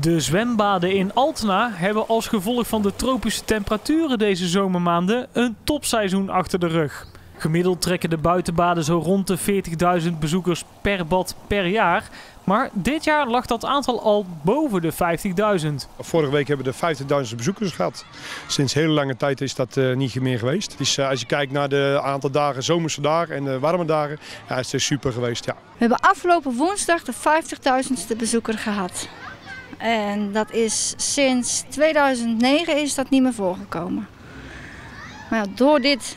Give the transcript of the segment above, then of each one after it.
De zwembaden in Altena hebben als gevolg van de tropische temperaturen deze zomermaanden een topseizoen achter de rug. Gemiddeld trekken de buitenbaden zo rond de 40.000 bezoekers per bad per jaar. Maar dit jaar lag dat aantal al boven de 50.000. Vorige week hebben we de 50.000 bezoekers gehad. Sinds hele lange tijd is dat uh, niet meer geweest. Dus uh, als je kijkt naar de aantal dagen, zomerse dagen en de warme dagen, ja, is het super geweest. Ja. We hebben afgelopen woensdag de 50.000ste bezoeker gehad. En dat is sinds 2009 is dat niet meer voorgekomen. Maar ja, door dit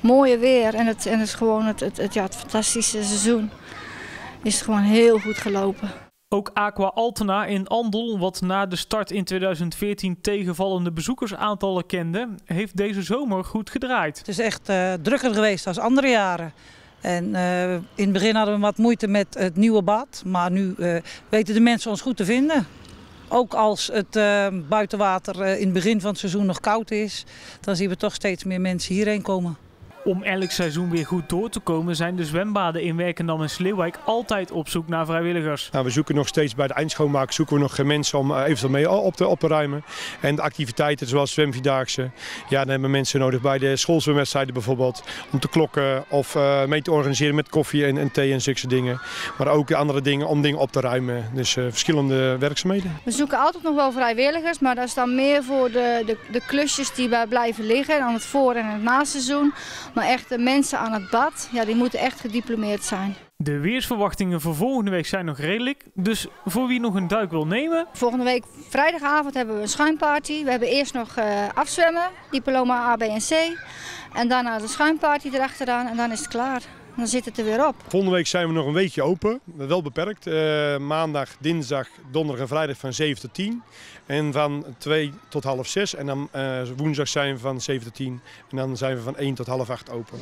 mooie weer en het, en het, gewoon het, het, het, ja, het fantastische seizoen is het gewoon heel goed gelopen. Ook Aqua Altena in Andel, wat na de start in 2014 tegenvallende bezoekersaantallen kende, heeft deze zomer goed gedraaid. Het is echt uh, drukker geweest dan andere jaren. En uh, in het begin hadden we wat moeite met het nieuwe bad, maar nu uh, weten de mensen ons goed te vinden. Ook als het uh, buitenwater in het begin van het seizoen nog koud is, dan zien we toch steeds meer mensen hierheen komen. Om elk seizoen weer goed door te komen zijn de zwembaden in Werkendam en Sleeuwijk altijd op zoek naar vrijwilligers. Nou, we zoeken nog steeds bij de eindschoonmaak zoeken we nog mensen om eventueel mee op te, op te ruimen. En de activiteiten zoals zwemvierdaagse, ja, dan hebben we mensen nodig bij de schoolzwemwedstrijden bijvoorbeeld. Om te klokken of uh, mee te organiseren met koffie en, en thee en zulke dingen. Maar ook andere dingen om dingen op te ruimen. Dus uh, verschillende werkzaamheden. We zoeken altijd nog wel vrijwilligers, maar dat is dan meer voor de, de, de klusjes die bij blijven liggen. Dan het voor- en het naseizoen. Maar echt de mensen aan het bad, ja, die moeten echt gediplomeerd zijn. De weersverwachtingen voor volgende week zijn nog redelijk. Dus voor wie nog een duik wil nemen. Volgende week vrijdagavond hebben we een schuimparty. We hebben eerst nog uh, afzwemmen, diploma A, B en C. En daarna de schuimparty erachteraan en dan is het klaar. Dan zit het er weer op. Volgende week zijn we nog een weekje open, wel beperkt. Uh, maandag, dinsdag, donderdag en vrijdag van 7 tot 10. En van 2 tot half 6. En dan uh, woensdag zijn we van 7 tot 10. En dan zijn we van 1 tot half 8 open.